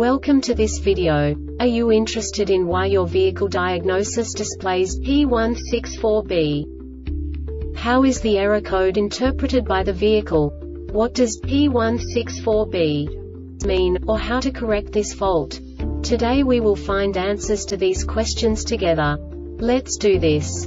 Welcome to this video. Are you interested in why your vehicle diagnosis displays P164B? How is the error code interpreted by the vehicle? What does P164B mean, or how to correct this fault? Today we will find answers to these questions together. Let's do this.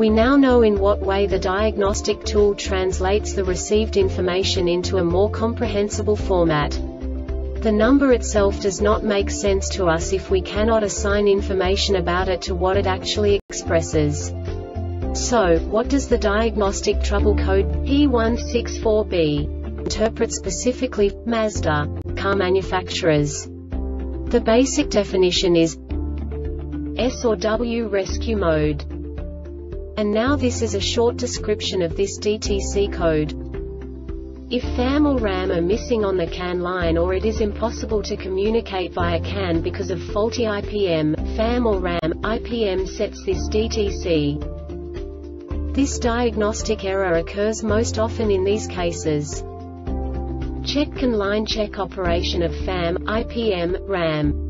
We now know in what way the diagnostic tool translates the received information into a more comprehensible format. The number itself does not make sense to us if we cannot assign information about it to what it actually expresses. So, what does the diagnostic trouble code P164B interpret specifically Mazda car manufacturers? The basic definition is S or W rescue mode. And now this is a short description of this DTC code. If FAM or RAM are missing on the CAN line or it is impossible to communicate via CAN because of faulty IPM, FAM or RAM, IPM sets this DTC. This diagnostic error occurs most often in these cases. Check CAN line check operation of FAM, IPM, RAM.